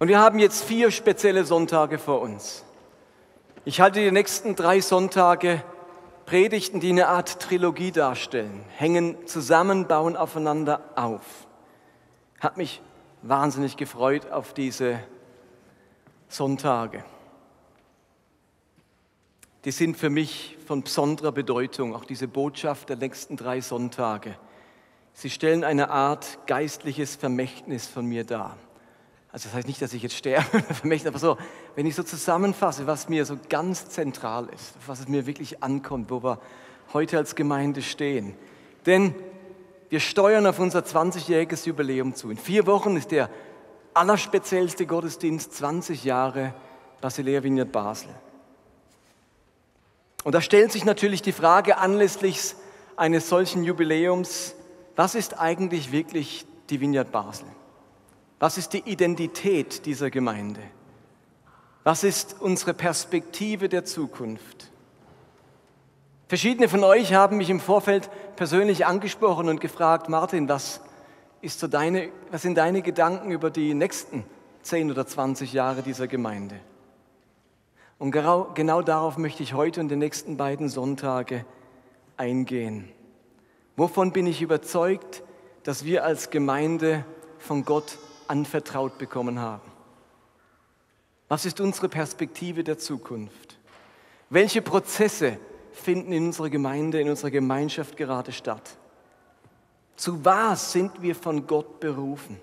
Und wir haben jetzt vier spezielle Sonntage vor uns. Ich halte die nächsten drei Sonntage Predigten, die eine Art Trilogie darstellen, hängen zusammen, bauen aufeinander auf. Hat mich wahnsinnig gefreut auf diese Sonntage. Die sind für mich von besonderer Bedeutung, auch diese Botschaft der nächsten drei Sonntage. Sie stellen eine Art geistliches Vermächtnis von mir dar. Also das heißt nicht, dass ich jetzt sterbe, aber so, wenn ich so zusammenfasse, was mir so ganz zentral ist, was es mir wirklich ankommt, wo wir heute als Gemeinde stehen. Denn wir steuern auf unser 20-jähriges Jubiläum zu. In vier Wochen ist der allerspeziellste Gottesdienst 20 Jahre Basilea Vineyard Basel. Und da stellt sich natürlich die Frage anlässlich eines solchen Jubiläums, was ist eigentlich wirklich die Vineyard Basel? Was ist die Identität dieser Gemeinde? Was ist unsere Perspektive der Zukunft? Verschiedene von euch haben mich im Vorfeld persönlich angesprochen und gefragt, Martin, was, ist so deine, was sind deine Gedanken über die nächsten 10 oder 20 Jahre dieser Gemeinde? Und genau, genau darauf möchte ich heute und die nächsten beiden Sonntage eingehen. Wovon bin ich überzeugt, dass wir als Gemeinde von Gott anvertraut bekommen haben. Was ist unsere Perspektive der Zukunft? Welche Prozesse finden in unserer Gemeinde, in unserer Gemeinschaft gerade statt? Zu was sind wir von Gott berufen?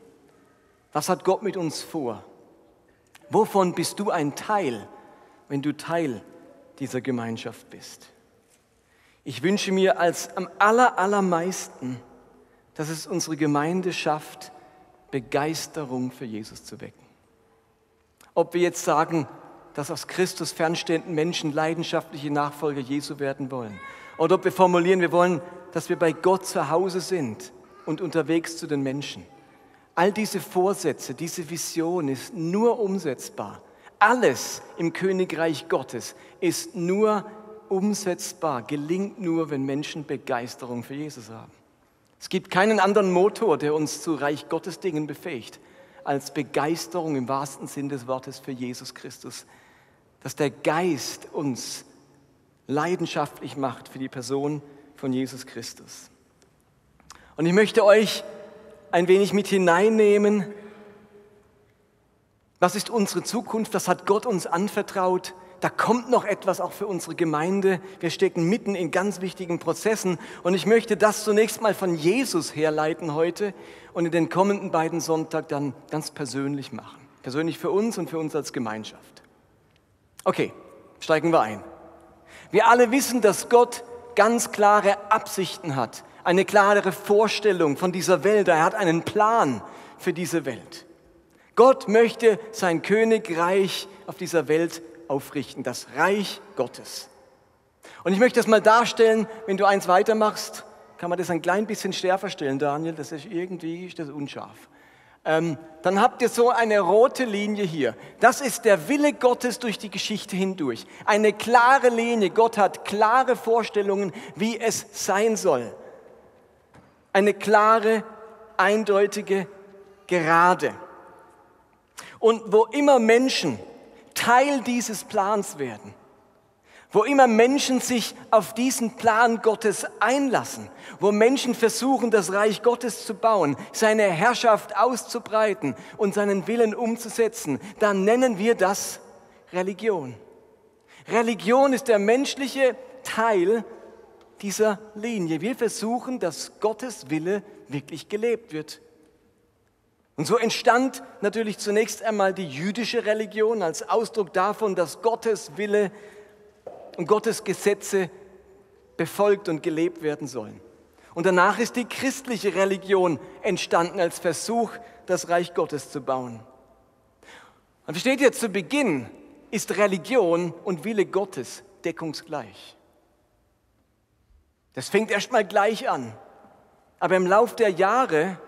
Was hat Gott mit uns vor? Wovon bist du ein Teil, wenn du Teil dieser Gemeinschaft bist? Ich wünsche mir als am aller, allermeisten, dass es unsere Gemeinde schafft, Begeisterung für Jesus zu wecken. Ob wir jetzt sagen, dass aus Christus fernstehenden Menschen leidenschaftliche Nachfolger Jesu werden wollen. Oder ob wir formulieren, wir wollen, dass wir bei Gott zu Hause sind und unterwegs zu den Menschen. All diese Vorsätze, diese Vision ist nur umsetzbar. Alles im Königreich Gottes ist nur umsetzbar, gelingt nur, wenn Menschen Begeisterung für Jesus haben. Es gibt keinen anderen Motor, der uns zu Reich Gottes Dingen befähigt, als Begeisterung im wahrsten Sinn des Wortes für Jesus Christus. Dass der Geist uns leidenschaftlich macht für die Person von Jesus Christus. Und ich möchte euch ein wenig mit hineinnehmen. Was ist unsere Zukunft? Was hat Gott uns anvertraut? Da kommt noch etwas auch für unsere Gemeinde. Wir stecken mitten in ganz wichtigen Prozessen und ich möchte das zunächst mal von Jesus herleiten heute und in den kommenden beiden Sonntag dann ganz persönlich machen. Persönlich für uns und für uns als Gemeinschaft. Okay, steigen wir ein. Wir alle wissen, dass Gott ganz klare Absichten hat, eine klarere Vorstellung von dieser Welt. Er hat einen Plan für diese Welt. Gott möchte sein Königreich auf dieser Welt aufrichten, das Reich Gottes. Und ich möchte das mal darstellen, wenn du eins weitermachst, kann man das ein klein bisschen schärfer stellen, Daniel, das ist irgendwie ist das unscharf. Ähm, dann habt ihr so eine rote Linie hier. Das ist der Wille Gottes durch die Geschichte hindurch. Eine klare Linie. Gott hat klare Vorstellungen, wie es sein soll. Eine klare, eindeutige, gerade. Und wo immer Menschen Teil dieses Plans werden. Wo immer Menschen sich auf diesen Plan Gottes einlassen, wo Menschen versuchen, das Reich Gottes zu bauen, seine Herrschaft auszubreiten und seinen Willen umzusetzen, dann nennen wir das Religion. Religion ist der menschliche Teil dieser Linie. Wir versuchen, dass Gottes Wille wirklich gelebt wird. Und so entstand natürlich zunächst einmal die jüdische Religion als Ausdruck davon, dass Gottes Wille und Gottes Gesetze befolgt und gelebt werden sollen. Und danach ist die christliche Religion entstanden als Versuch, das Reich Gottes zu bauen. Und versteht ihr, zu Beginn ist Religion und Wille Gottes deckungsgleich. Das fängt erstmal gleich an. Aber im Lauf der Jahre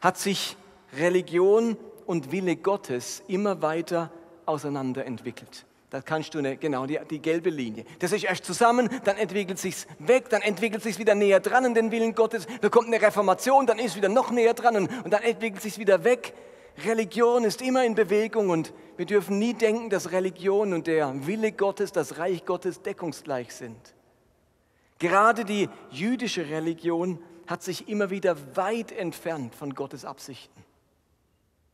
hat sich Religion und Wille Gottes immer weiter auseinanderentwickelt. Da kannst du eine, genau die, die gelbe Linie. Das ist erst zusammen, dann entwickelt sich's weg, dann entwickelt sich's wieder näher dran an den Willen Gottes. Da kommt eine Reformation, dann ist wieder noch näher dran und, und dann entwickelt sich's wieder weg. Religion ist immer in Bewegung und wir dürfen nie denken, dass Religion und der Wille Gottes, das Reich Gottes deckungsgleich sind. Gerade die jüdische Religion hat sich immer wieder weit entfernt von Gottes Absichten.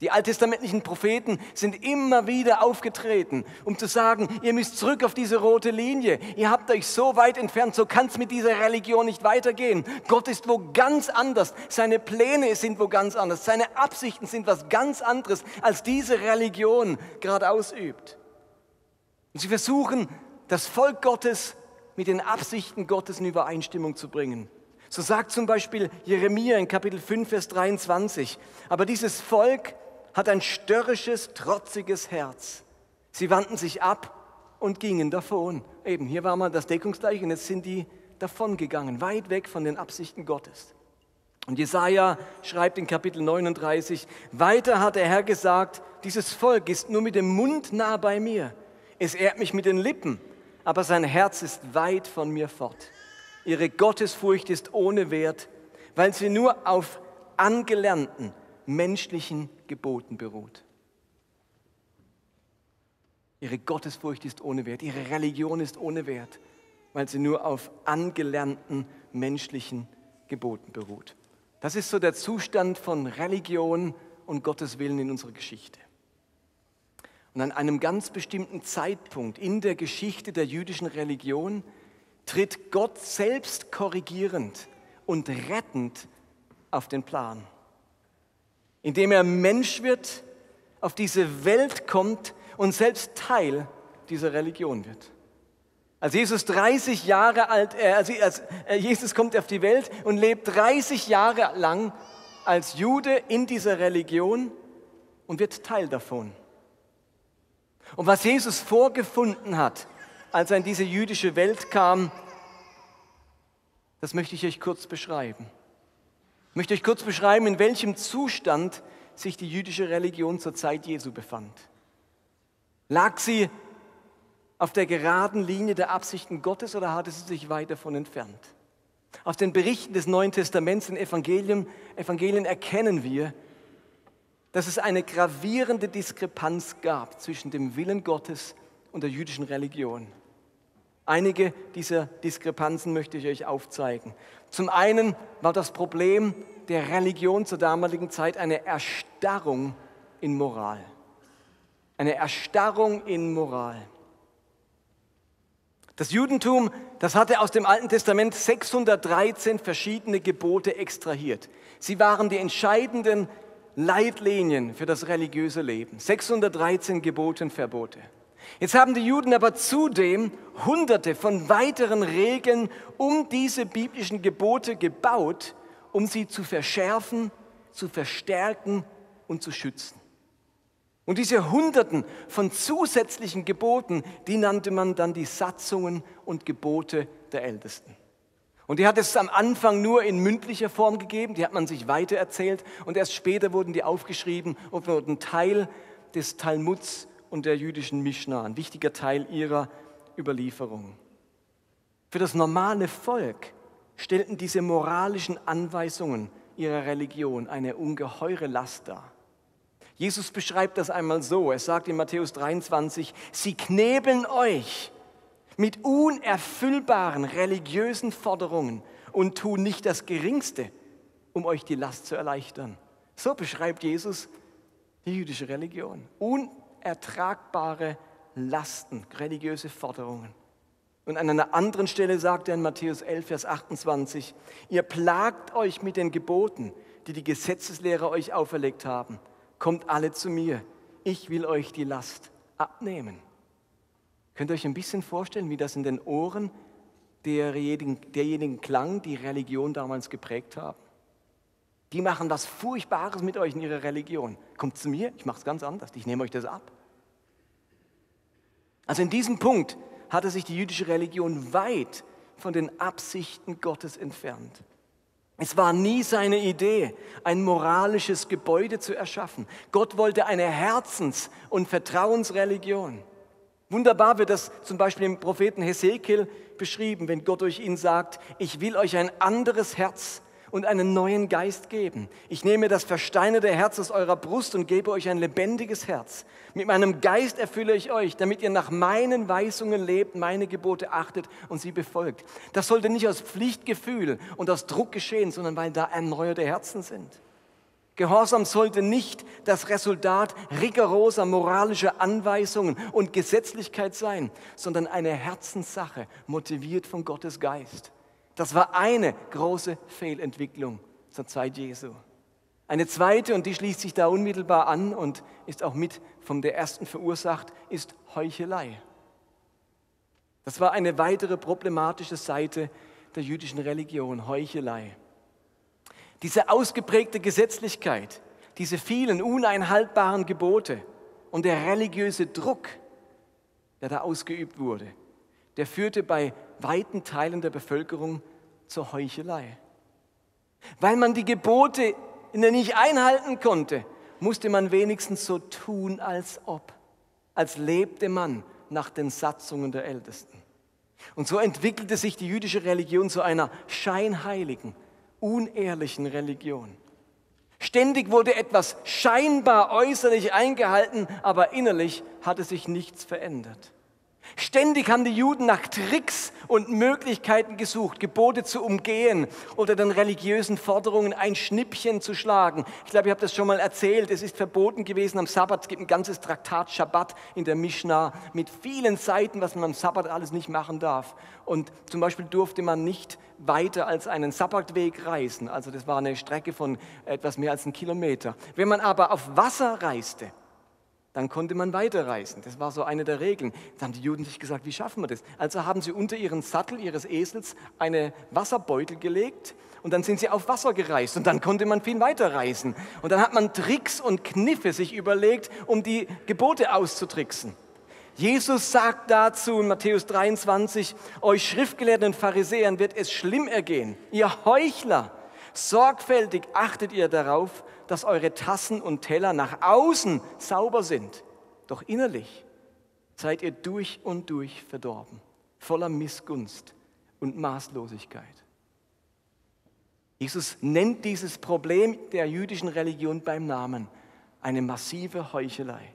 Die alttestamentlichen Propheten sind immer wieder aufgetreten, um zu sagen, ihr müsst zurück auf diese rote Linie. Ihr habt euch so weit entfernt, so kann es mit dieser Religion nicht weitergehen. Gott ist wo ganz anders. Seine Pläne sind wo ganz anders. Seine Absichten sind was ganz anderes, als diese Religion gerade ausübt. Und sie versuchen, das Volk Gottes mit den Absichten Gottes in Übereinstimmung zu bringen. So sagt zum Beispiel Jeremia in Kapitel 5, Vers 23, aber dieses Volk hat ein störrisches, trotziges Herz. Sie wandten sich ab und gingen davon. Eben, hier war mal das Deckungszeichen, jetzt sind die davongegangen, weit weg von den Absichten Gottes. Und Jesaja schreibt in Kapitel 39, weiter hat der Herr gesagt, dieses Volk ist nur mit dem Mund nah bei mir. Es ehrt mich mit den Lippen, aber sein Herz ist weit von mir fort. Ihre Gottesfurcht ist ohne Wert, weil sie nur auf angelernten, menschlichen Geboten beruht. Ihre Gottesfurcht ist ohne Wert, ihre Religion ist ohne Wert, weil sie nur auf angelernten menschlichen Geboten beruht. Das ist so der Zustand von Religion und Gottes Willen in unserer Geschichte. Und an einem ganz bestimmten Zeitpunkt in der Geschichte der jüdischen Religion tritt Gott selbst korrigierend und rettend auf den Plan indem er Mensch wird, auf diese Welt kommt und selbst Teil dieser Religion wird. Als Jesus 30 Jahre alt, äh, als, als äh, Jesus kommt auf die Welt und lebt 30 Jahre lang als Jude in dieser Religion und wird Teil davon. Und was Jesus vorgefunden hat, als er in diese jüdische Welt kam, das möchte ich euch kurz beschreiben. Ich möchte euch kurz beschreiben, in welchem Zustand sich die jüdische Religion zur Zeit Jesu befand. Lag sie auf der geraden Linie der Absichten Gottes oder hatte sie sich weit davon entfernt? Aus den Berichten des Neuen Testaments, den Evangelien, Evangelien erkennen wir, dass es eine gravierende Diskrepanz gab zwischen dem Willen Gottes und der jüdischen Religion. Einige dieser Diskrepanzen möchte ich euch aufzeigen. Zum einen war das Problem der Religion zur damaligen Zeit eine Erstarrung in Moral. Eine Erstarrung in Moral. Das Judentum, das hatte aus dem Alten Testament 613 verschiedene Gebote extrahiert. Sie waren die entscheidenden Leitlinien für das religiöse Leben. 613 Gebote Verbote. Jetzt haben die Juden aber zudem hunderte von weiteren Regeln um diese biblischen Gebote gebaut, um sie zu verschärfen, zu verstärken und zu schützen. Und diese Hunderten von zusätzlichen Geboten, die nannte man dann die Satzungen und Gebote der Ältesten. Und die hat es am Anfang nur in mündlicher Form gegeben, die hat man sich weitererzählt und erst später wurden die aufgeschrieben und wurden Teil des Talmuds und der jüdischen Mishnah, ein wichtiger Teil ihrer Überlieferung. Für das normale Volk stellten diese moralischen Anweisungen ihrer Religion eine ungeheure Last dar. Jesus beschreibt das einmal so. Er sagt in Matthäus 23, sie knebeln euch mit unerfüllbaren religiösen Forderungen und tun nicht das Geringste, um euch die Last zu erleichtern. So beschreibt Jesus die jüdische Religion. Unertragbare Lasten, religiöse Forderungen. Und an einer anderen Stelle sagt er in Matthäus 11, Vers 28, ihr plagt euch mit den Geboten, die die Gesetzeslehrer euch auferlegt haben. Kommt alle zu mir, ich will euch die Last abnehmen. Könnt ihr euch ein bisschen vorstellen, wie das in den Ohren derjenigen, derjenigen klang, die Religion damals geprägt haben? Die machen was Furchtbares mit euch in ihrer Religion. Kommt zu mir, ich mache es ganz anders, ich nehme euch das ab. Also in diesem Punkt hatte sich die jüdische Religion weit von den Absichten Gottes entfernt. Es war nie seine Idee, ein moralisches Gebäude zu erschaffen. Gott wollte eine Herzens- und Vertrauensreligion. Wunderbar wird das zum Beispiel im Propheten Hesekiel beschrieben, wenn Gott durch ihn sagt, ich will euch ein anderes Herz und einen neuen Geist geben. Ich nehme das versteinerte Herz aus eurer Brust und gebe euch ein lebendiges Herz. Mit meinem Geist erfülle ich euch, damit ihr nach meinen Weisungen lebt, meine Gebote achtet und sie befolgt. Das sollte nicht aus Pflichtgefühl und aus Druck geschehen, sondern weil da erneuerte Herzen sind. Gehorsam sollte nicht das Resultat rigoroser moralischer Anweisungen und Gesetzlichkeit sein, sondern eine Herzenssache, motiviert von Gottes Geist. Das war eine große Fehlentwicklung zur Zeit Jesu. Eine zweite, und die schließt sich da unmittelbar an und ist auch mit von der ersten verursacht, ist Heuchelei. Das war eine weitere problematische Seite der jüdischen Religion, Heuchelei. Diese ausgeprägte Gesetzlichkeit, diese vielen uneinhaltbaren Gebote und der religiöse Druck, der da ausgeübt wurde, der führte bei weiten Teilen der Bevölkerung zur Heuchelei. Weil man die Gebote nicht einhalten konnte, musste man wenigstens so tun, als ob, als lebte man nach den Satzungen der Ältesten. Und so entwickelte sich die jüdische Religion zu einer scheinheiligen, unehrlichen Religion. Ständig wurde etwas scheinbar äußerlich eingehalten, aber innerlich hatte sich nichts verändert. Ständig haben die Juden nach Tricks und Möglichkeiten gesucht, Gebote zu umgehen oder den religiösen Forderungen ein Schnippchen zu schlagen. Ich glaube, ich habe das schon mal erzählt. Es ist verboten gewesen am Sabbat. Es gibt ein ganzes Traktat Shabbat in der Mishnah mit vielen Seiten, was man am Sabbat alles nicht machen darf. Und zum Beispiel durfte man nicht weiter als einen Sabbatweg reisen. Also das war eine Strecke von etwas mehr als einen Kilometer. Wenn man aber auf Wasser reiste, dann konnte man weiterreisen. Das war so eine der Regeln. Dann haben die Juden sich gesagt, wie schaffen wir das? Also haben sie unter ihren Sattel ihres Esels eine Wasserbeutel gelegt und dann sind sie auf Wasser gereist und dann konnte man viel weiter reisen. Und dann hat man Tricks und Kniffe sich überlegt, um die Gebote auszutricksen. Jesus sagt dazu in Matthäus 23, euch Schriftgelehrten und Pharisäern wird es schlimm ergehen. Ihr Heuchler, sorgfältig achtet ihr darauf, dass eure Tassen und Teller nach außen sauber sind, doch innerlich seid ihr durch und durch verdorben, voller Missgunst und Maßlosigkeit. Jesus nennt dieses Problem der jüdischen Religion beim Namen, eine massive Heuchelei.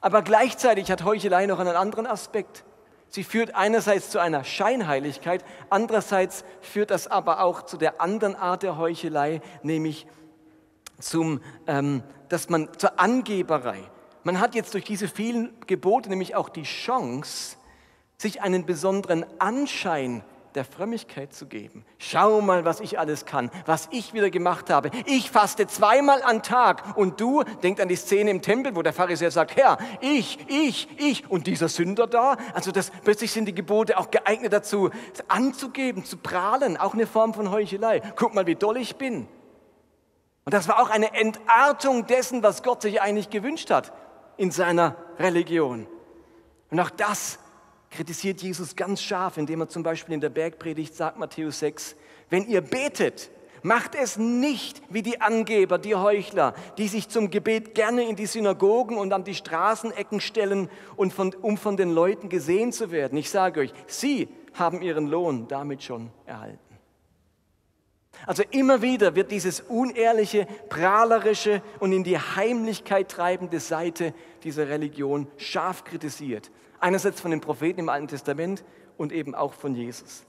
Aber gleichzeitig hat Heuchelei noch einen anderen Aspekt. Sie führt einerseits zu einer Scheinheiligkeit, andererseits führt das aber auch zu der anderen Art der Heuchelei, nämlich zum, ähm, dass man zur Angeberei. Man hat jetzt durch diese vielen Gebote nämlich auch die Chance, sich einen besonderen Anschein der Frömmigkeit zu geben. Schau mal, was ich alles kann, was ich wieder gemacht habe. Ich faste zweimal am Tag und du, denkt an die Szene im Tempel, wo der Pharisäer sagt, Herr, ich, ich, ich und dieser Sünder da. Also das, plötzlich sind die Gebote auch geeignet dazu, anzugeben, zu prahlen, auch eine Form von Heuchelei. Guck mal, wie doll ich bin. Und das war auch eine Entartung dessen, was Gott sich eigentlich gewünscht hat in seiner Religion. Und auch das kritisiert Jesus ganz scharf, indem er zum Beispiel in der Bergpredigt sagt, Matthäus 6, wenn ihr betet, macht es nicht wie die Angeber, die Heuchler, die sich zum Gebet gerne in die Synagogen und an die Straßenecken stellen, und von, um von den Leuten gesehen zu werden. Ich sage euch, sie haben ihren Lohn damit schon erhalten. Also immer wieder wird dieses unehrliche, prahlerische und in die Heimlichkeit treibende Seite dieser Religion scharf kritisiert. Einerseits von den Propheten im Alten Testament und eben auch von Jesus.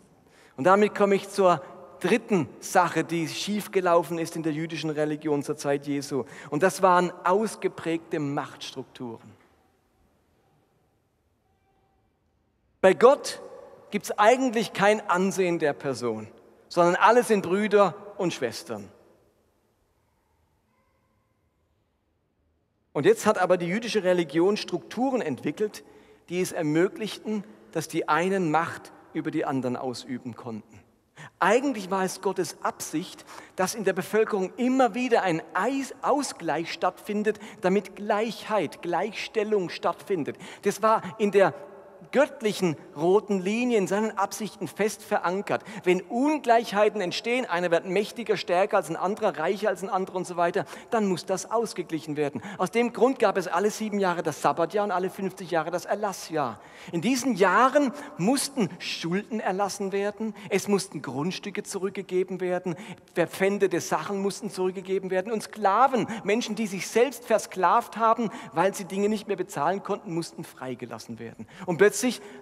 Und damit komme ich zur dritten Sache, die schiefgelaufen ist in der jüdischen Religion zur Zeit Jesu. Und das waren ausgeprägte Machtstrukturen. Bei Gott gibt es eigentlich kein Ansehen der Person sondern alle sind Brüder und Schwestern. Und jetzt hat aber die jüdische Religion Strukturen entwickelt, die es ermöglichten, dass die einen Macht über die anderen ausüben konnten. Eigentlich war es Gottes Absicht, dass in der Bevölkerung immer wieder ein Ausgleich stattfindet, damit Gleichheit, Gleichstellung stattfindet. Das war in der göttlichen roten Linie in seinen Absichten fest verankert. Wenn Ungleichheiten entstehen, einer wird mächtiger, stärker als ein anderer, reicher als ein anderer und so weiter, dann muss das ausgeglichen werden. Aus dem Grund gab es alle sieben Jahre das Sabbatjahr und alle 50 Jahre das Erlassjahr. In diesen Jahren mussten Schulden erlassen werden, es mussten Grundstücke zurückgegeben werden, verpfändete Sachen mussten zurückgegeben werden und Sklaven, Menschen, die sich selbst versklavt haben, weil sie Dinge nicht mehr bezahlen konnten, mussten freigelassen werden. Und plötzlich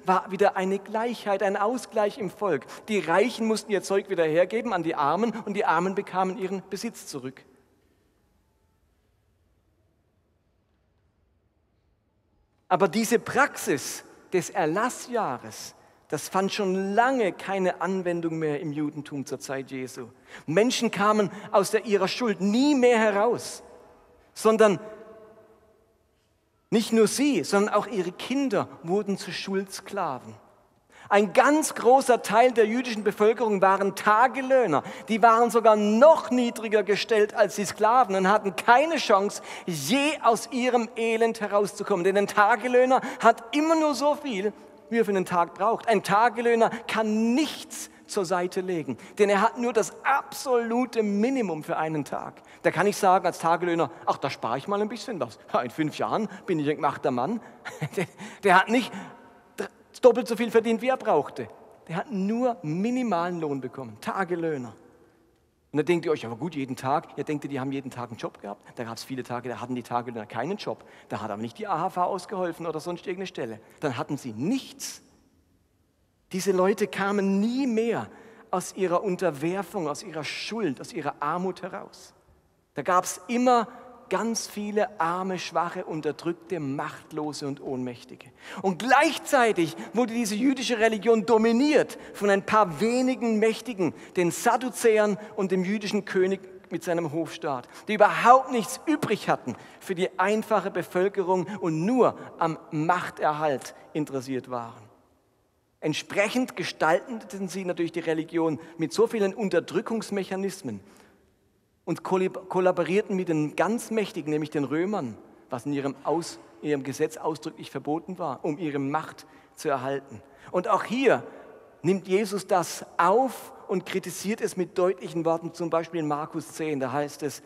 war wieder eine Gleichheit, ein Ausgleich im Volk. Die Reichen mussten ihr Zeug wieder hergeben an die Armen und die Armen bekamen ihren Besitz zurück. Aber diese Praxis des Erlassjahres, das fand schon lange keine Anwendung mehr im Judentum zur Zeit Jesu. Menschen kamen aus der, ihrer Schuld nie mehr heraus, sondern nicht nur sie, sondern auch ihre Kinder wurden zu Schuldsklaven. Ein ganz großer Teil der jüdischen Bevölkerung waren Tagelöhner. Die waren sogar noch niedriger gestellt als die Sklaven und hatten keine Chance, je aus ihrem Elend herauszukommen. Denn ein Tagelöhner hat immer nur so viel, wie er für einen Tag braucht. Ein Tagelöhner kann nichts zur Seite legen, denn er hat nur das absolute Minimum für einen Tag. Da kann ich sagen als Tagelöhner, ach, da spare ich mal ein bisschen was. in fünf Jahren bin ich ein gemachter Mann. Der, hat nicht doppelt so viel verdient, wie er brauchte. Der hat nur minimalen Lohn bekommen, Tagelöhner. Und dann denkt ihr euch, aber gut, jeden Tag, ihr denkt, die haben jeden Tag einen Job gehabt. Da gab es viele Tage, da hatten die Tagelöhner keinen Job. Da hat aber nicht die AHV ausgeholfen oder sonst irgendeine Stelle. Dann hatten sie nichts. Diese Leute kamen nie mehr aus ihrer Unterwerfung, aus ihrer Schuld, aus ihrer Armut heraus. Da gab es immer ganz viele arme, schwache, unterdrückte, machtlose und ohnmächtige. Und gleichzeitig wurde diese jüdische Religion dominiert von ein paar wenigen Mächtigen, den Sadduzäern und dem jüdischen König mit seinem Hofstaat, die überhaupt nichts übrig hatten für die einfache Bevölkerung und nur am Machterhalt interessiert waren. Entsprechend gestalteten sie natürlich die Religion mit so vielen Unterdrückungsmechanismen, und kollaborierten mit den ganz Mächtigen, nämlich den Römern, was in ihrem, Aus, in ihrem Gesetz ausdrücklich verboten war, um ihre Macht zu erhalten. Und auch hier nimmt Jesus das auf und kritisiert es mit deutlichen Worten, zum Beispiel in Markus 10, da heißt es,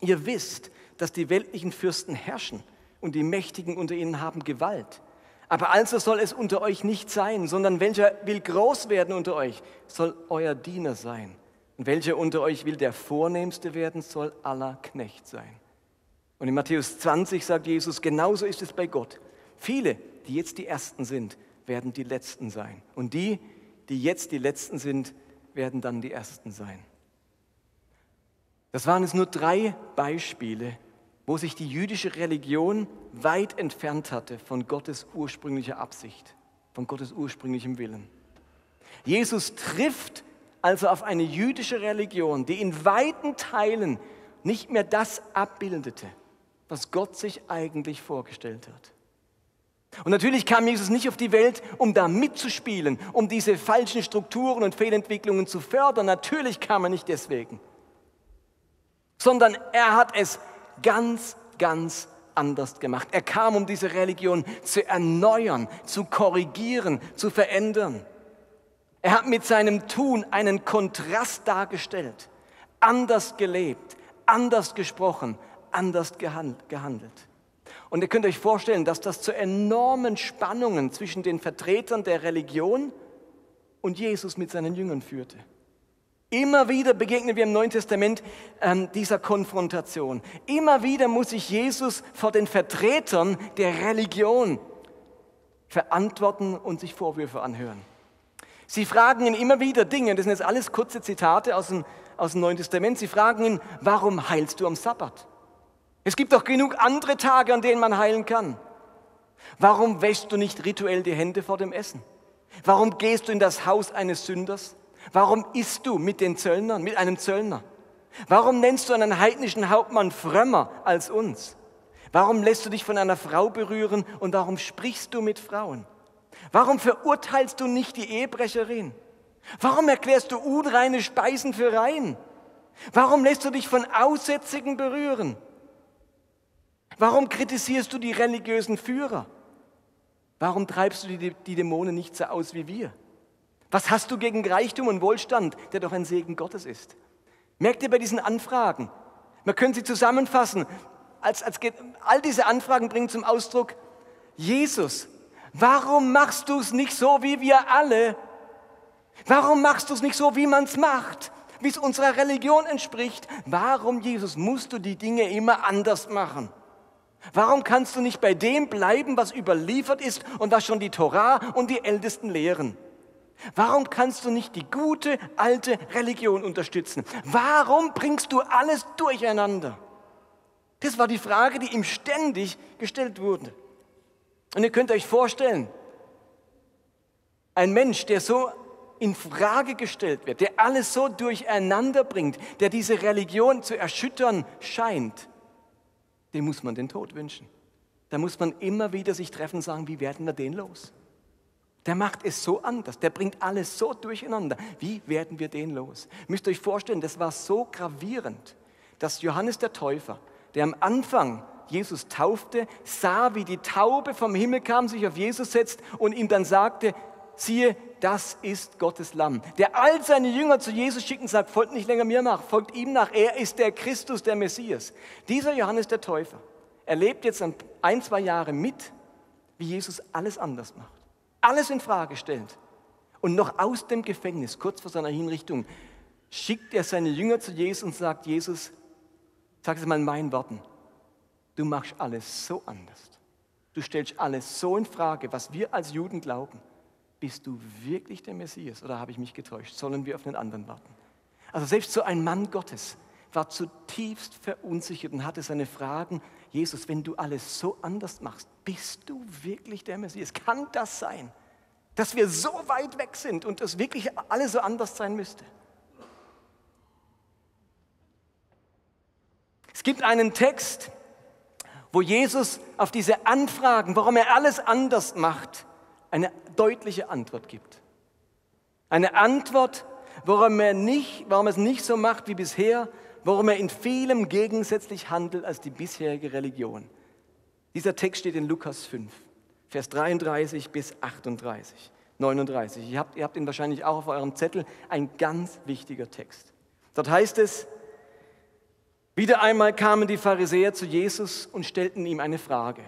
ihr wisst, dass die weltlichen Fürsten herrschen und die Mächtigen unter ihnen haben Gewalt. Aber also soll es unter euch nicht sein, sondern welcher will groß werden unter euch, soll euer Diener sein. Und welcher unter euch will der Vornehmste werden, soll aller Knecht sein. Und in Matthäus 20 sagt Jesus, genauso ist es bei Gott. Viele, die jetzt die Ersten sind, werden die Letzten sein. Und die, die jetzt die Letzten sind, werden dann die Ersten sein. Das waren jetzt nur drei Beispiele, wo sich die jüdische Religion weit entfernt hatte von Gottes ursprünglicher Absicht, von Gottes ursprünglichem Willen. Jesus trifft also auf eine jüdische Religion, die in weiten Teilen nicht mehr das abbildete, was Gott sich eigentlich vorgestellt hat. Und natürlich kam Jesus nicht auf die Welt, um da mitzuspielen, um diese falschen Strukturen und Fehlentwicklungen zu fördern. Natürlich kam er nicht deswegen, sondern er hat es ganz, ganz anders gemacht. Er kam, um diese Religion zu erneuern, zu korrigieren, zu verändern. Er hat mit seinem Tun einen Kontrast dargestellt, anders gelebt, anders gesprochen, anders gehandelt. Und ihr könnt euch vorstellen, dass das zu enormen Spannungen zwischen den Vertretern der Religion und Jesus mit seinen Jüngern führte. Immer wieder begegnen wir im Neuen Testament ähm, dieser Konfrontation. Immer wieder muss sich Jesus vor den Vertretern der Religion verantworten und sich Vorwürfe anhören. Sie fragen ihn immer wieder Dinge, das sind jetzt alles kurze Zitate aus dem, aus dem Neuen Testament. Sie fragen ihn, warum heilst du am Sabbat? Es gibt doch genug andere Tage, an denen man heilen kann. Warum wäschst du nicht rituell die Hände vor dem Essen? Warum gehst du in das Haus eines Sünders? Warum isst du mit den Zöllnern, mit einem Zöllner? Warum nennst du einen heidnischen Hauptmann frömmer als uns? Warum lässt du dich von einer Frau berühren und warum sprichst du mit Frauen? Warum verurteilst du nicht die Ehebrecherin? Warum erklärst du unreine Speisen für rein? Warum lässt du dich von Aussätzigen berühren? Warum kritisierst du die religiösen Führer? Warum treibst du die, die Dämonen nicht so aus wie wir? Was hast du gegen Reichtum und Wohlstand, der doch ein Segen Gottes ist? Merkt ihr bei diesen Anfragen? Man könnte sie zusammenfassen. Als, als, all diese Anfragen bringen zum Ausdruck, Jesus, warum machst du es nicht so wie wir alle? Warum machst du es nicht so, wie man es macht? Wie es unserer Religion entspricht? Warum, Jesus, musst du die Dinge immer anders machen? Warum kannst du nicht bei dem bleiben, was überliefert ist und was schon die Torah und die Ältesten lehren? Warum kannst du nicht die gute alte Religion unterstützen? Warum bringst du alles durcheinander? Das war die Frage, die ihm ständig gestellt wurde. Und ihr könnt euch vorstellen, ein Mensch, der so in Frage gestellt wird, der alles so durcheinander bringt, der diese Religion zu erschüttern scheint, dem muss man den Tod wünschen. Da muss man immer wieder sich treffen und sagen, wie werden wir den los? Der macht es so anders, der bringt alles so durcheinander. Wie werden wir den los? Müsst ihr euch vorstellen, das war so gravierend, dass Johannes der Täufer, der am Anfang Jesus taufte, sah, wie die Taube vom Himmel kam, sich auf Jesus setzt und ihm dann sagte, siehe, das ist Gottes Lamm, der all seine Jünger zu Jesus schickt und sagt, folgt nicht länger mir nach, folgt ihm nach, er ist der Christus, der Messias. Dieser Johannes der Täufer erlebt jetzt ein, zwei Jahre mit, wie Jesus alles anders macht, alles in Frage stellt. Und noch aus dem Gefängnis, kurz vor seiner Hinrichtung, schickt er seine Jünger zu Jesus und sagt, Jesus, sag es mal in meinen Worten, du machst alles so anders. Du stellst alles so in Frage, was wir als Juden glauben bist du wirklich der Messias oder habe ich mich getäuscht? Sollen wir auf den anderen warten? Also selbst so ein Mann Gottes war zutiefst verunsichert und hatte seine Fragen, Jesus, wenn du alles so anders machst, bist du wirklich der Messias? Kann das sein, dass wir so weit weg sind und das wirklich alles so anders sein müsste? Es gibt einen Text, wo Jesus auf diese Anfragen, warum er alles anders macht, eine deutliche Antwort gibt. Eine Antwort, warum er, nicht, warum er es nicht so macht wie bisher, warum er in vielem gegensätzlich handelt als die bisherige Religion. Dieser Text steht in Lukas 5, Vers 33 bis 38, 39. Ihr habt, ihr habt ihn wahrscheinlich auch auf eurem Zettel, ein ganz wichtiger Text. Dort heißt es, wieder einmal kamen die Pharisäer zu Jesus und stellten ihm eine Frage.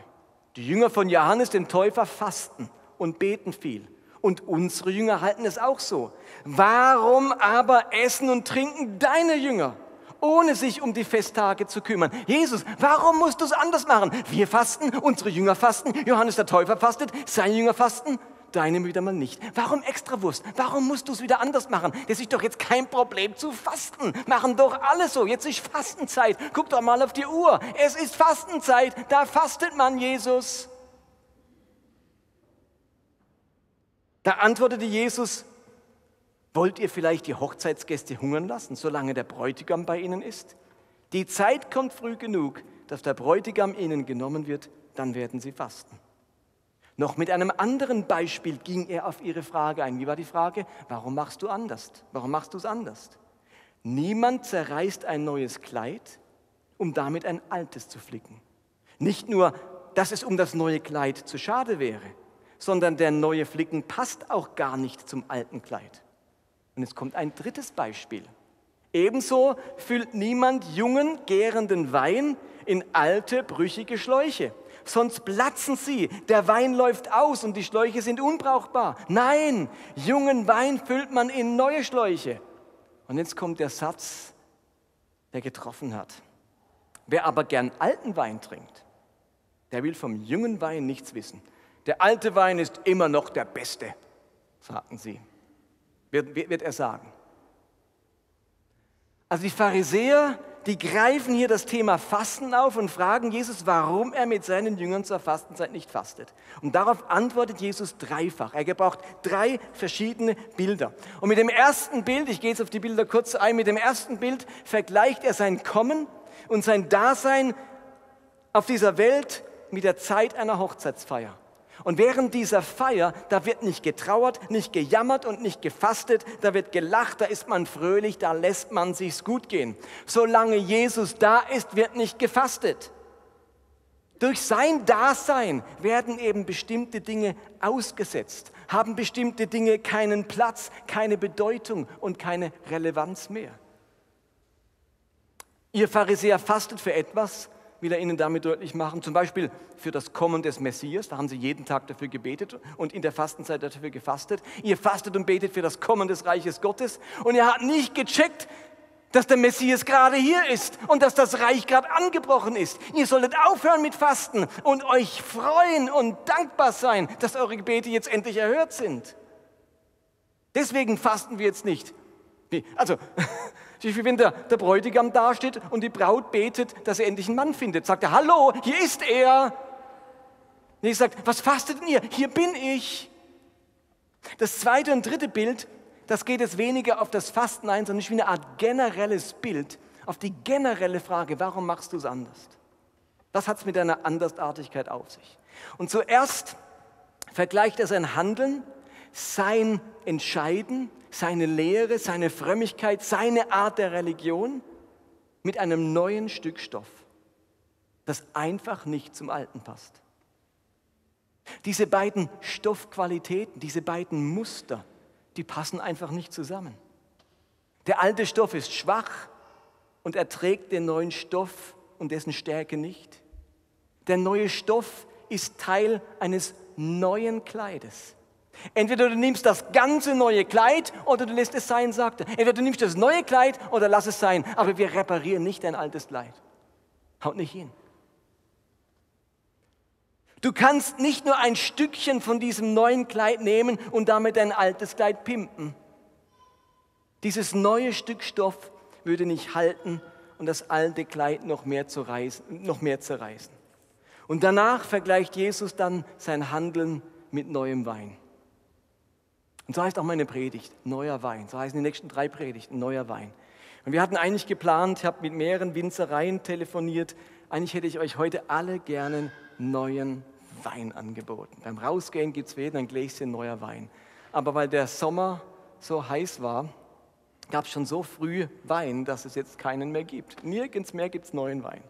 Die Jünger von Johannes dem Täufer fasten und beten viel. Und unsere Jünger halten es auch so. Warum aber essen und trinken deine Jünger, ohne sich um die Festtage zu kümmern? Jesus, warum musst du es anders machen? Wir fasten, unsere Jünger fasten, Johannes der Täufer fastet, seine Jünger fasten, deine wieder mal nicht. Warum Extrawurst? Warum musst du es wieder anders machen? Das ist doch jetzt kein Problem zu fasten. Machen doch alle so. Jetzt ist Fastenzeit. Guck doch mal auf die Uhr. Es ist Fastenzeit. Da fastet man, Jesus. Da antwortete Jesus, wollt ihr vielleicht die Hochzeitsgäste hungern lassen, solange der Bräutigam bei ihnen ist? Die Zeit kommt früh genug, dass der Bräutigam ihnen genommen wird, dann werden sie fasten. Noch mit einem anderen Beispiel ging er auf ihre Frage ein. Wie war die Frage? Warum machst du anders? Warum machst du es anders? Niemand zerreißt ein neues Kleid, um damit ein altes zu flicken. Nicht nur, dass es um das neue Kleid zu schade wäre, sondern der neue Flicken passt auch gar nicht zum alten Kleid. Und es kommt ein drittes Beispiel. Ebenso füllt niemand jungen, gärenden Wein in alte, brüchige Schläuche. Sonst platzen sie, der Wein läuft aus und die Schläuche sind unbrauchbar. Nein, jungen Wein füllt man in neue Schläuche. Und jetzt kommt der Satz, der getroffen hat. Wer aber gern alten Wein trinkt, der will vom jungen Wein nichts wissen. Der alte Wein ist immer noch der beste, sagten sie. Wird, wird er sagen. Also die Pharisäer, die greifen hier das Thema Fasten auf und fragen Jesus, warum er mit seinen Jüngern zur Fastenzeit nicht fastet. Und darauf antwortet Jesus dreifach. Er gebraucht drei verschiedene Bilder. Und mit dem ersten Bild, ich gehe jetzt auf die Bilder kurz ein, mit dem ersten Bild vergleicht er sein Kommen und sein Dasein auf dieser Welt mit der Zeit einer Hochzeitsfeier. Und während dieser Feier, da wird nicht getrauert, nicht gejammert und nicht gefastet, da wird gelacht, da ist man fröhlich, da lässt man sich's gut gehen. Solange Jesus da ist, wird nicht gefastet. Durch sein Dasein werden eben bestimmte Dinge ausgesetzt, haben bestimmte Dinge keinen Platz, keine Bedeutung und keine Relevanz mehr. Ihr Pharisäer fastet für etwas, will er ihnen damit deutlich machen, zum Beispiel für das Kommen des Messias, da haben sie jeden Tag dafür gebetet und in der Fastenzeit dafür gefastet. Ihr fastet und betet für das Kommen des Reiches Gottes und ihr habt nicht gecheckt, dass der Messias gerade hier ist und dass das Reich gerade angebrochen ist. Ihr solltet aufhören mit Fasten und euch freuen und dankbar sein, dass eure Gebete jetzt endlich erhört sind. Deswegen fasten wir jetzt nicht. Also, wie wenn der, der Bräutigam dasteht und die Braut betet, dass er endlich einen Mann findet. Sagt er, hallo, hier ist er. Nee, sagt, was fastet denn ihr? Hier bin ich. Das zweite und dritte Bild das geht jetzt weniger auf das Fasten ein, sondern wie eine Art generelles Bild auf die generelle Frage, warum machst du es anders? Was hat es mit deiner Andersartigkeit auf sich? Und zuerst vergleicht er sein Handeln, sein Entscheiden, seine Lehre, seine Frömmigkeit, seine Art der Religion mit einem neuen Stück Stoff, das einfach nicht zum Alten passt. Diese beiden Stoffqualitäten, diese beiden Muster, die passen einfach nicht zusammen. Der alte Stoff ist schwach und erträgt den neuen Stoff und dessen Stärke nicht. Der neue Stoff ist Teil eines neuen Kleides. Entweder du nimmst das ganze neue Kleid oder du lässt es sein, sagte. Entweder du nimmst das neue Kleid oder lass es sein. Aber wir reparieren nicht dein altes Kleid. Haut nicht hin. Du kannst nicht nur ein Stückchen von diesem neuen Kleid nehmen und damit dein altes Kleid pimpen. Dieses neue Stück Stoff würde nicht halten und das alte Kleid noch mehr, zerreißen, noch mehr zerreißen. Und danach vergleicht Jesus dann sein Handeln mit neuem Wein. Und so heißt auch meine Predigt, neuer Wein. So heißen die nächsten drei Predigten, neuer Wein. Und wir hatten eigentlich geplant, ich habe mit mehreren Winzereien telefoniert, eigentlich hätte ich euch heute alle gerne neuen Wein angeboten. Beim Rausgehen gibt es jeden ein Gläschen neuer Wein. Aber weil der Sommer so heiß war, gab es schon so früh Wein, dass es jetzt keinen mehr gibt. Nirgends mehr gibt es neuen Wein.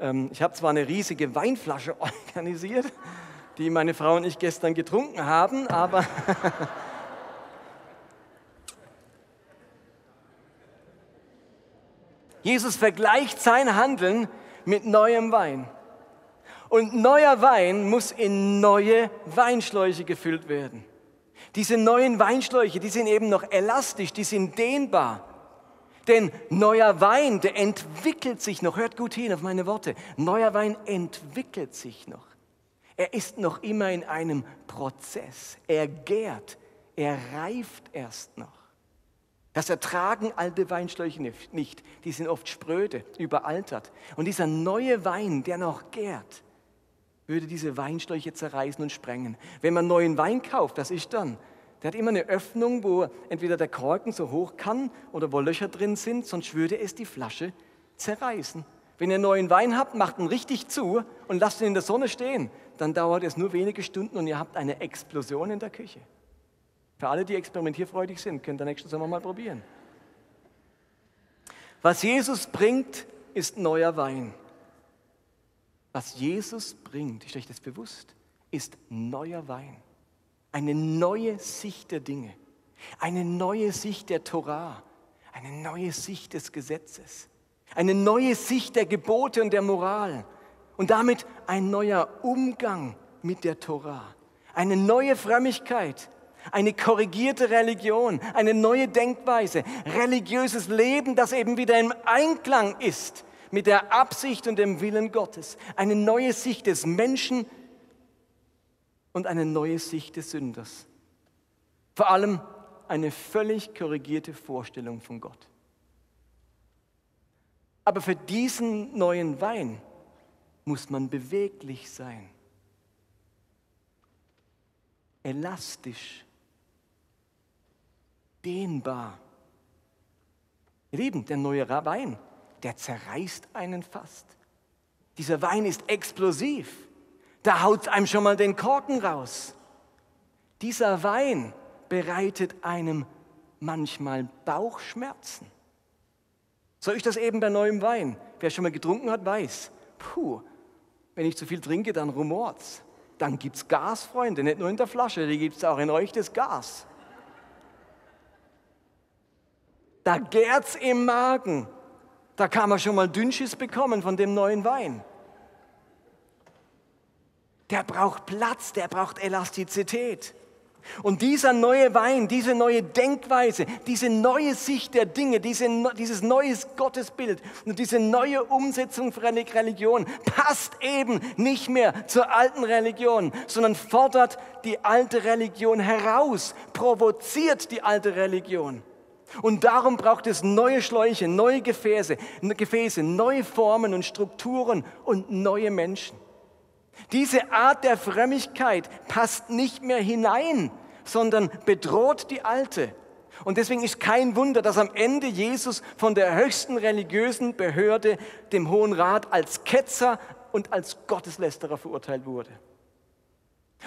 Ähm, ich habe zwar eine riesige Weinflasche organisiert, die meine Frau und ich gestern getrunken haben, aber Jesus vergleicht sein Handeln mit neuem Wein. Und neuer Wein muss in neue Weinschläuche gefüllt werden. Diese neuen Weinschläuche, die sind eben noch elastisch, die sind dehnbar. Denn neuer Wein, der entwickelt sich noch. Hört gut hin auf meine Worte. Neuer Wein entwickelt sich noch. Er ist noch immer in einem Prozess. Er gärt. Er reift erst noch. Das ertragen alte Weinschläuche nicht. Die sind oft spröde, überaltert. Und dieser neue Wein, der noch gärt, würde diese Weinschläuche zerreißen und sprengen. Wenn man neuen Wein kauft, das ist dann. Der hat immer eine Öffnung, wo entweder der Korken so hoch kann oder wo Löcher drin sind, sonst würde es die Flasche zerreißen. Wenn ihr neuen Wein habt, macht ihn richtig zu und lasst ihn in der Sonne stehen. Dann dauert es nur wenige Stunden und ihr habt eine Explosion in der Küche. Für alle, die experimentierfreudig sind, könnt ihr nächsten Sommer mal probieren. Was Jesus bringt, ist neuer Wein. Was Jesus bringt, ist euch das bewusst, ist neuer Wein. Eine neue Sicht der Dinge. Eine neue Sicht der Torah. Eine neue Sicht des Gesetzes. Eine neue Sicht der Gebote und der Moral. Und damit ein neuer Umgang mit der Torah. Eine neue Frömmigkeit. Eine korrigierte Religion. Eine neue Denkweise. Religiöses Leben, das eben wieder im Einklang ist mit der Absicht und dem Willen Gottes. Eine neue Sicht des Menschen und eine neue Sicht des Sünders. Vor allem eine völlig korrigierte Vorstellung von Gott. Aber für diesen neuen Wein muss man beweglich sein, elastisch, dehnbar. Ihr Lieben, der neue Wein der zerreißt einen fast. Dieser Wein ist explosiv. Da haut einem schon mal den Korken raus. Dieser Wein bereitet einem manchmal Bauchschmerzen. So ist das eben bei neuem Wein. Wer schon mal getrunken hat, weiß, puh, Wenn ich zu viel trinke, dann rumort's. Dann gibt es Gas, Freunde, nicht nur in der Flasche, die gibt es auch in euch das Gas. Da gärt's im Magen. Da kann man schon mal Dünnschiss bekommen von dem neuen Wein. Der braucht Platz, der braucht Elastizität. Und dieser neue Wein, diese neue Denkweise, diese neue Sicht der Dinge, diese, dieses neues Gottesbild und diese neue Umsetzung für eine Religion passt eben nicht mehr zur alten Religion, sondern fordert die alte Religion heraus, provoziert die alte Religion. Und darum braucht es neue Schläuche, neue Gefäße, Gefäße, neue Formen und Strukturen und neue Menschen. Diese Art der Frömmigkeit passt nicht mehr hinein, sondern bedroht die alte. Und deswegen ist kein Wunder, dass am Ende Jesus von der höchsten religiösen Behörde, dem Hohen Rat, als Ketzer und als Gotteslästerer verurteilt wurde.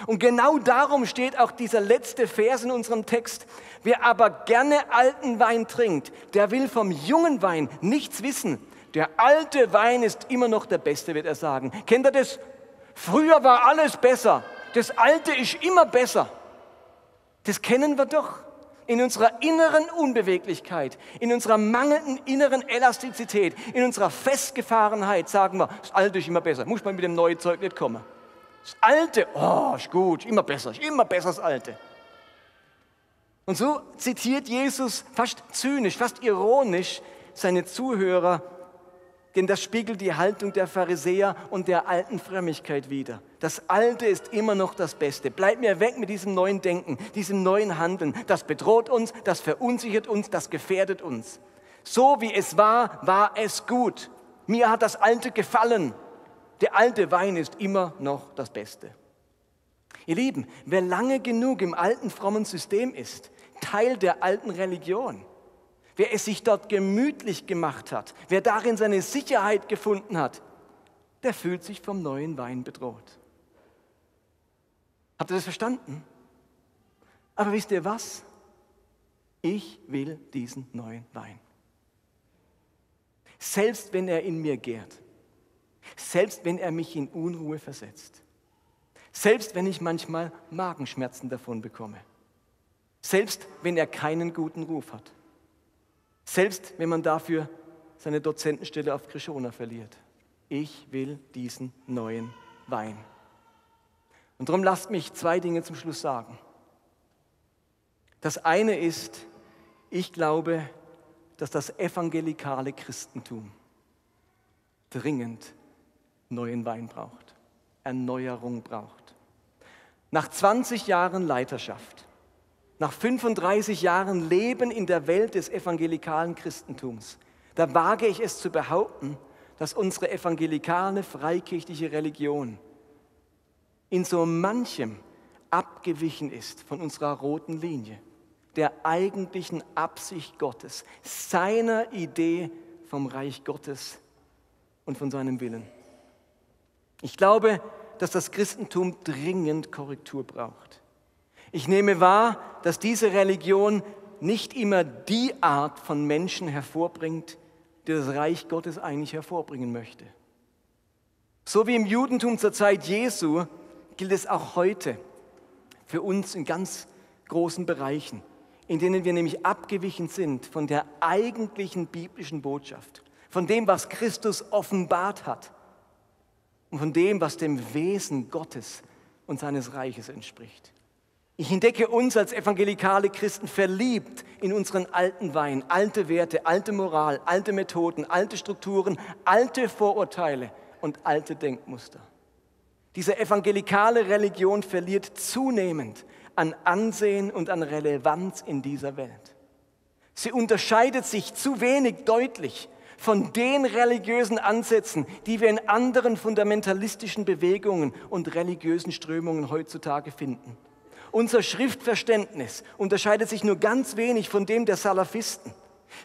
Und genau darum steht auch dieser letzte Vers in unserem Text. Wer aber gerne alten Wein trinkt, der will vom jungen Wein nichts wissen. Der alte Wein ist immer noch der beste, wird er sagen. Kennt ihr das? Früher war alles besser. Das Alte ist immer besser. Das kennen wir doch. In unserer inneren Unbeweglichkeit, in unserer mangelnden inneren Elastizität, in unserer Festgefahrenheit sagen wir, das Alte ist immer besser. Muss man mit dem neuen Zeug nicht kommen. Das Alte, oh, ist gut, immer besser, ist immer besser das Alte. Und so zitiert Jesus fast zynisch, fast ironisch seine Zuhörer denn das spiegelt die Haltung der Pharisäer und der alten Frömmigkeit wider. Das Alte ist immer noch das Beste. Bleib mir weg mit diesem neuen Denken, diesem neuen Handeln. Das bedroht uns, das verunsichert uns, das gefährdet uns. So wie es war, war es gut. Mir hat das Alte gefallen. Der alte Wein ist immer noch das Beste. Ihr Lieben, wer lange genug im alten frommen System ist, Teil der alten Religion, wer es sich dort gemütlich gemacht hat, wer darin seine Sicherheit gefunden hat, der fühlt sich vom neuen Wein bedroht. Habt ihr das verstanden? Aber wisst ihr was? Ich will diesen neuen Wein. Selbst wenn er in mir gärt, selbst wenn er mich in Unruhe versetzt, selbst wenn ich manchmal Magenschmerzen davon bekomme, selbst wenn er keinen guten Ruf hat. Selbst wenn man dafür seine Dozentenstelle auf Krishona verliert. Ich will diesen neuen Wein. Und darum lasst mich zwei Dinge zum Schluss sagen. Das eine ist, ich glaube, dass das evangelikale Christentum dringend neuen Wein braucht, Erneuerung braucht. Nach 20 Jahren Leiterschaft nach 35 Jahren Leben in der Welt des evangelikalen Christentums, da wage ich es zu behaupten, dass unsere evangelikale freikirchliche Religion in so manchem abgewichen ist von unserer roten Linie, der eigentlichen Absicht Gottes, seiner Idee vom Reich Gottes und von seinem Willen. Ich glaube, dass das Christentum dringend Korrektur braucht. Ich nehme wahr, dass diese Religion nicht immer die Art von Menschen hervorbringt, die das Reich Gottes eigentlich hervorbringen möchte. So wie im Judentum zur Zeit Jesu gilt es auch heute für uns in ganz großen Bereichen, in denen wir nämlich abgewichen sind von der eigentlichen biblischen Botschaft, von dem, was Christus offenbart hat und von dem, was dem Wesen Gottes und seines Reiches entspricht. Ich entdecke uns als evangelikale Christen verliebt in unseren alten Wein, alte Werte, alte Moral, alte Methoden, alte Strukturen, alte Vorurteile und alte Denkmuster. Diese evangelikale Religion verliert zunehmend an Ansehen und an Relevanz in dieser Welt. Sie unterscheidet sich zu wenig deutlich von den religiösen Ansätzen, die wir in anderen fundamentalistischen Bewegungen und religiösen Strömungen heutzutage finden. Unser Schriftverständnis unterscheidet sich nur ganz wenig von dem der Salafisten.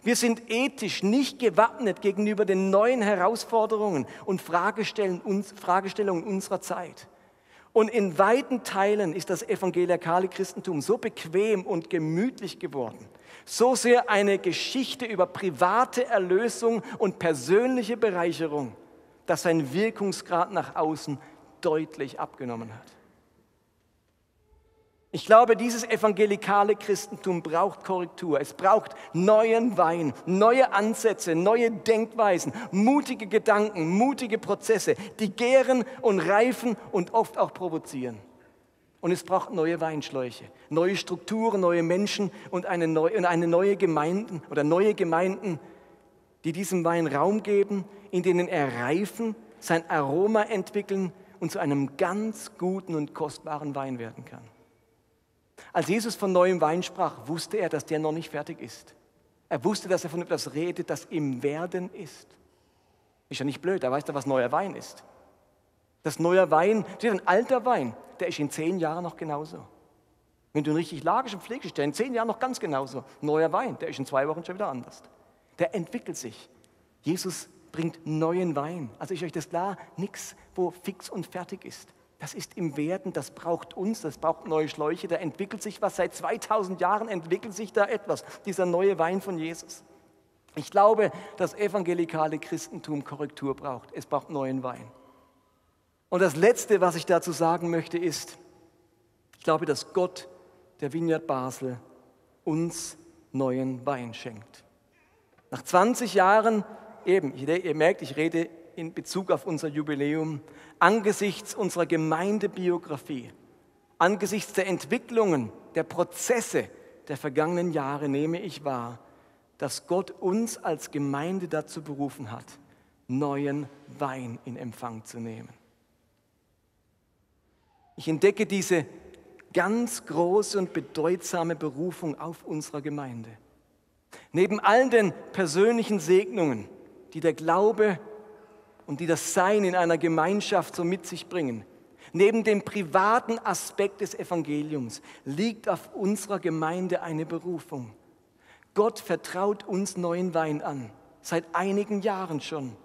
Wir sind ethisch nicht gewappnet gegenüber den neuen Herausforderungen und Fragestellungen unserer Zeit. Und in weiten Teilen ist das evangelikale Christentum so bequem und gemütlich geworden, so sehr eine Geschichte über private Erlösung und persönliche Bereicherung, dass sein Wirkungsgrad nach außen deutlich abgenommen hat. Ich glaube, dieses evangelikale Christentum braucht Korrektur. Es braucht neuen Wein, neue Ansätze, neue Denkweisen, mutige Gedanken, mutige Prozesse, die gären und reifen und oft auch provozieren. Und es braucht neue Weinschläuche, neue Strukturen, neue Menschen und eine neue, und eine neue Gemeinden oder neue Gemeinden, die diesem Wein Raum geben, in denen er reifen, sein Aroma entwickeln und zu einem ganz guten und kostbaren Wein werden kann. Als Jesus von neuem Wein sprach, wusste er, dass der noch nicht fertig ist. Er wusste, dass er von etwas redet, das im Werden ist. Ist ja nicht blöd, er weiß doch, was neuer Wein ist. Das neue Wein, ist ein alter Wein, der ist in zehn Jahren noch genauso. Wenn du ihn richtig lagerst und pflegst, der in zehn Jahren noch ganz genauso. Neuer Wein, der ist in zwei Wochen schon wieder anders. Der entwickelt sich. Jesus bringt neuen Wein. Also ist euch das klar? Nichts, wo fix und fertig ist. Das ist im Werden, das braucht uns, das braucht neue Schläuche, da entwickelt sich was. Seit 2000 Jahren entwickelt sich da etwas, dieser neue Wein von Jesus. Ich glaube, das evangelikale Christentum Korrektur braucht. Es braucht neuen Wein. Und das Letzte, was ich dazu sagen möchte, ist, ich glaube, dass Gott der Vineyard Basel uns neuen Wein schenkt. Nach 20 Jahren, eben, ihr merkt, ich rede in Bezug auf unser Jubiläum, angesichts unserer Gemeindebiografie, angesichts der Entwicklungen, der Prozesse der vergangenen Jahre nehme ich wahr, dass Gott uns als Gemeinde dazu berufen hat, neuen Wein in Empfang zu nehmen. Ich entdecke diese ganz große und bedeutsame Berufung auf unserer Gemeinde. Neben all den persönlichen Segnungen, die der Glaube und die das Sein in einer Gemeinschaft so mit sich bringen. Neben dem privaten Aspekt des Evangeliums liegt auf unserer Gemeinde eine Berufung. Gott vertraut uns neuen Wein an, seit einigen Jahren schon.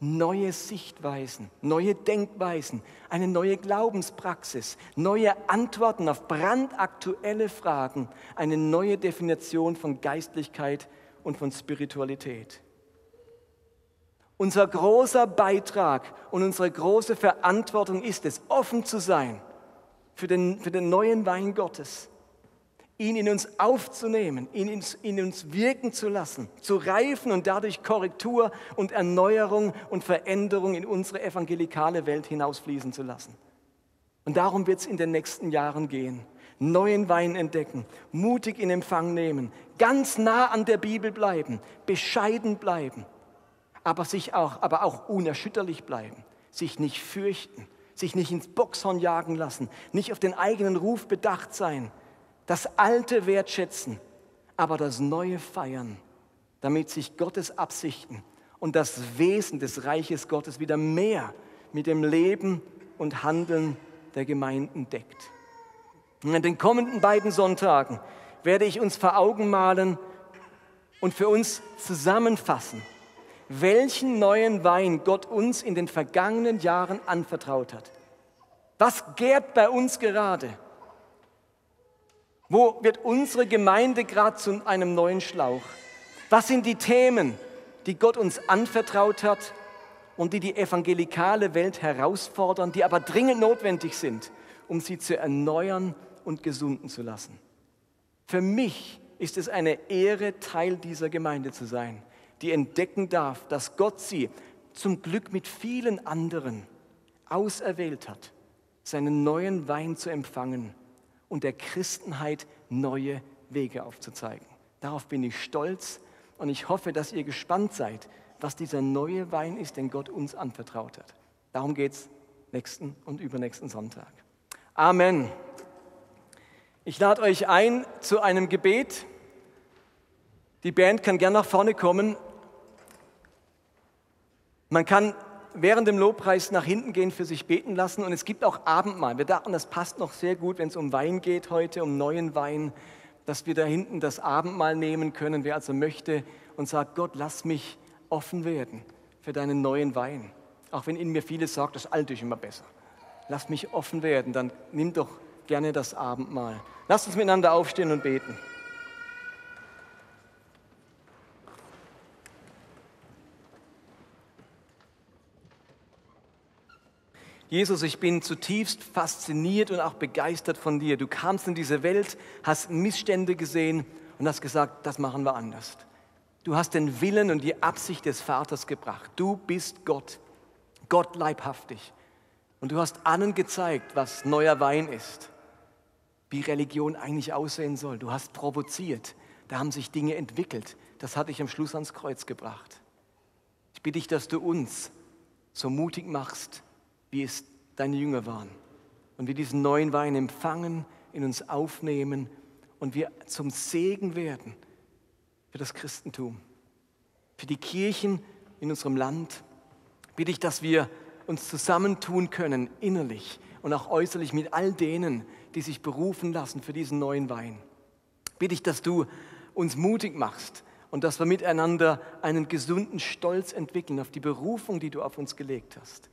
Neue Sichtweisen, neue Denkweisen, eine neue Glaubenspraxis, neue Antworten auf brandaktuelle Fragen, eine neue Definition von Geistlichkeit und von Spiritualität. Unser großer Beitrag und unsere große Verantwortung ist es, offen zu sein für den, für den neuen Wein Gottes, ihn in uns aufzunehmen, ihn in, in uns wirken zu lassen, zu reifen und dadurch Korrektur und Erneuerung und Veränderung in unsere evangelikale Welt hinausfließen zu lassen. Und darum wird es in den nächsten Jahren gehen. Neuen Wein entdecken, mutig in Empfang nehmen, ganz nah an der Bibel bleiben, bescheiden bleiben aber, sich auch, aber auch unerschütterlich bleiben, sich nicht fürchten, sich nicht ins Boxhorn jagen lassen, nicht auf den eigenen Ruf bedacht sein, das Alte wertschätzen, aber das Neue feiern, damit sich Gottes Absichten und das Wesen des Reiches Gottes wieder mehr mit dem Leben und Handeln der Gemeinden deckt. Und an den kommenden beiden Sonntagen werde ich uns vor Augen malen und für uns zusammenfassen, welchen neuen Wein Gott uns in den vergangenen Jahren anvertraut hat. Was gärt bei uns gerade? Wo wird unsere Gemeinde gerade zu einem neuen Schlauch? Was sind die Themen, die Gott uns anvertraut hat und die die evangelikale Welt herausfordern, die aber dringend notwendig sind, um sie zu erneuern und gesunden zu lassen? Für mich ist es eine Ehre, Teil dieser Gemeinde zu sein die entdecken darf, dass Gott sie zum Glück mit vielen anderen auserwählt hat, seinen neuen Wein zu empfangen und der Christenheit neue Wege aufzuzeigen. Darauf bin ich stolz und ich hoffe, dass ihr gespannt seid, was dieser neue Wein ist, den Gott uns anvertraut hat. Darum geht es nächsten und übernächsten Sonntag. Amen. Ich lade euch ein zu einem Gebet. Die Band kann gern nach vorne kommen man kann während dem Lobpreis nach hinten gehen, für sich beten lassen und es gibt auch Abendmahl. Wir dachten, das passt noch sehr gut, wenn es um Wein geht heute, um neuen Wein, dass wir da hinten das Abendmahl nehmen können, wer also möchte und sagt, Gott, lass mich offen werden für deinen neuen Wein. Auch wenn in mir vieles sagt, das Alte ist immer besser. Lass mich offen werden, dann nimm doch gerne das Abendmahl. Lass uns miteinander aufstehen und beten. Jesus, ich bin zutiefst fasziniert und auch begeistert von dir. Du kamst in diese Welt, hast Missstände gesehen und hast gesagt, das machen wir anders. Du hast den Willen und die Absicht des Vaters gebracht. Du bist Gott, Gott leibhaftig. Und du hast allen gezeigt, was neuer Wein ist, wie Religion eigentlich aussehen soll. Du hast provoziert. Da haben sich Dinge entwickelt. Das hat dich am Schluss ans Kreuz gebracht. Ich bitte dich, dass du uns so mutig machst, wie es deine Jünger waren. Und wir diesen neuen Wein empfangen, in uns aufnehmen und wir zum Segen werden für das Christentum, für die Kirchen in unserem Land. Bitte ich, dass wir uns zusammentun können, innerlich und auch äußerlich mit all denen, die sich berufen lassen für diesen neuen Wein. Bitte ich, dass du uns mutig machst und dass wir miteinander einen gesunden Stolz entwickeln auf die Berufung, die du auf uns gelegt hast.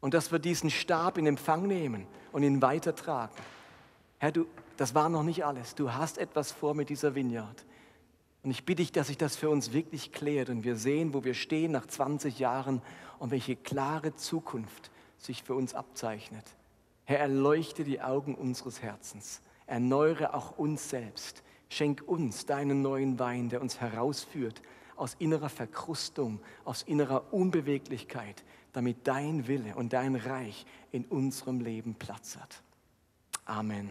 Und dass wir diesen Stab in Empfang nehmen und ihn weitertragen. Herr, du, das war noch nicht alles. Du hast etwas vor mit dieser Vineyard. Und ich bitte dich, dass sich das für uns wirklich klärt und wir sehen, wo wir stehen nach 20 Jahren und welche klare Zukunft sich für uns abzeichnet. Herr, erleuchte die Augen unseres Herzens. Erneuere auch uns selbst. Schenk uns deinen neuen Wein, der uns herausführt aus innerer Verkrustung, aus innerer Unbeweglichkeit, damit dein Wille und dein Reich in unserem Leben Platz hat. Amen.